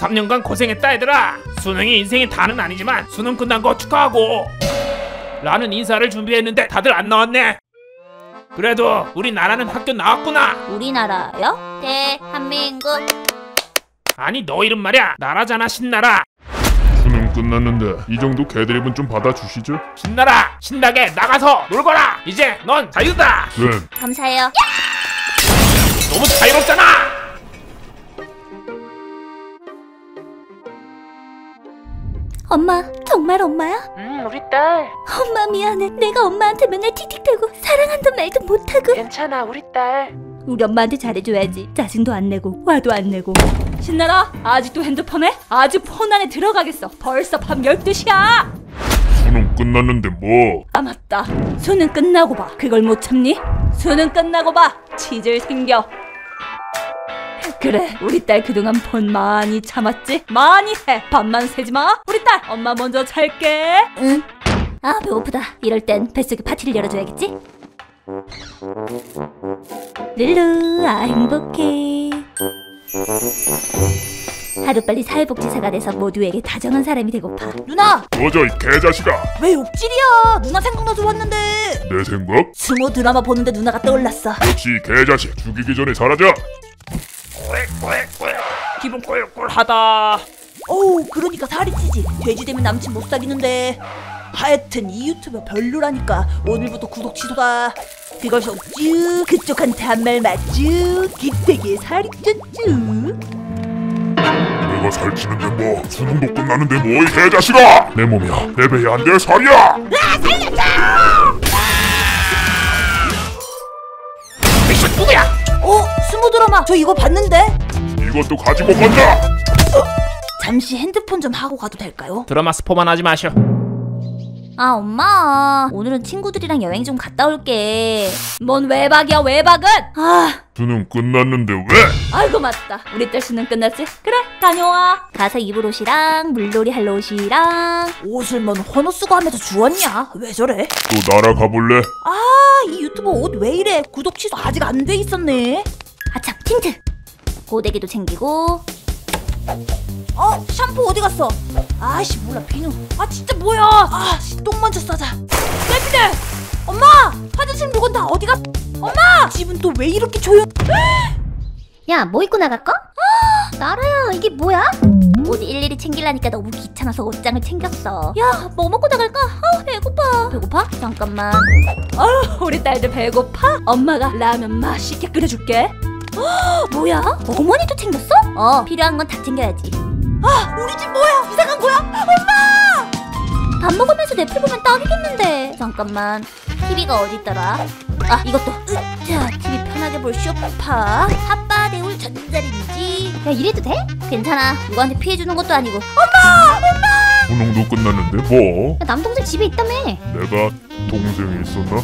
3년간 고생했다 얘들아. 수능이 인생의 다는 아니지만 수능 끝난 거 축하하고. 라는 인사를 준비했는데 다들 안 나왔네. 그래도 우리 나라는 학교 나왔구나. 우리나라요? 대한민국 아니 너 이름 말이야. 나라잖아 신나라. 수능 끝났는데 이 정도 개드립은 좀 받아주시죠? 신나라 신나게 나가서 놀거라. 이제 넌 자유다. 쌤 감사해요. 너무 자유롭잖아 엄마 정말 엄마야? 음, 우리 딸. 엄마 미안해. 내가 엄마한테 맨날 틱틱대고 사랑한단 말도 못하고. 괜찮아, 우리 딸. 우리 엄마한테 잘해줘야지. 짜증도 안 내고 화도 안 내고. 신나라 아직도 핸드폰에? 아직 폰 안에 들어가겠어. 벌써 밤 12시야. 수능 끝났는데 뭐? 아 맞다. 수능 끝나고 봐. 그걸 못 참니? 수능 끝나고 봐. 치질 생겨 그래 우리 딸 그동안 폰 많이 참았지? 많이 해. 밥만 세지 마. 우리 딸 엄마 먼저 잘게. 응 아 배고프다. 이럴 땐 뱃속에 파티를 열어줘야겠지? 룰루 아 행복해. 하루빨리 사회복지사가 돼서 모두에게 다정한 사람이 되고파. 누나! 꺼져 이 개자식아! 왜 욕질이야? 누나 생각나서 왔는데. 내 생각? 스모 드라마 보는데 누나가 떠올랐어. 역시 이 개자식 죽이기 전에 사라져 기분 꿀꿀하다. 어우 그러니까 살이 찌지. 돼지 되면 남친 못 사귀는데. 하여튼 이 유튜버 별로라니까. 오늘부터 구독 취소다. 그걸 속주 그쪽한테 한 말 맞쥬. 기태기에 살이 쪘쥬. 내가 살찌는데 뭐 수능도 끝났는데 뭐이 개자식아! 내 몸이야. 내 배야 내 살이야! 이씨 어? 스모 드라마 저 이거 봤는데 이것도 가지고 간다 잠시 핸드폰 좀 하고 가도 될까요? 드라마 스포만 하지 마셔 아 엄마 오늘은 친구들이랑 여행 좀 갔다 올게 뭔 외박이야 외박은 아 수능 끝났는데 왜? 아이고 맞다 우리 딸 수능 끝났지? 그래 다녀와 가서 입을 옷이랑 물놀이 할 옷이랑 옷을 뭔 헌옷 쓰고 하면서 주웠냐? 왜 저래? 또 날아가 볼래? 아 이 유튜버 옷 왜 이래 구독 취소 아직 안 돼 있었네 틴트 고데기도 챙기고 어? 샴푸 어디 갔어? 아씨 몰라 비누 아 진짜 뭐야 아씨 똥 먼저 싸자 쌤들 엄마 화장실 물건 다 어디 갔 엄마 집은 또 왜 이렇게 조용 야 뭐 입고 나갈까? 아 나라야 이게 뭐야? 옷 일일이 챙기려니까 너무 귀찮아서 옷장을 챙겼어 야 뭐 먹고 나갈까? 아 배고파 배고파? 잠깐만 아유 우리 딸들 배고파? 엄마가 라면 맛있게 끓여줄게 아, 뭐야? 어머니도 챙겼어? 어 필요한 건 다 챙겨야지. 아 우리 집 뭐야? 이상한 거야? 밥 먹으면서 넷플 보면 딱이겠는데. 잠깐만. TV가 어디 있더라? 아 이것도. 으자 TV 편하게 볼 쇼파. 핫바 대울 전자레인지. 야 이래도 돼? 괜찮아. 누구한테 피해주는 것도 아니고. 수능도 끝났는데 뭐? 야, 남동생 집에 있다며. 내가 동생이 있었나?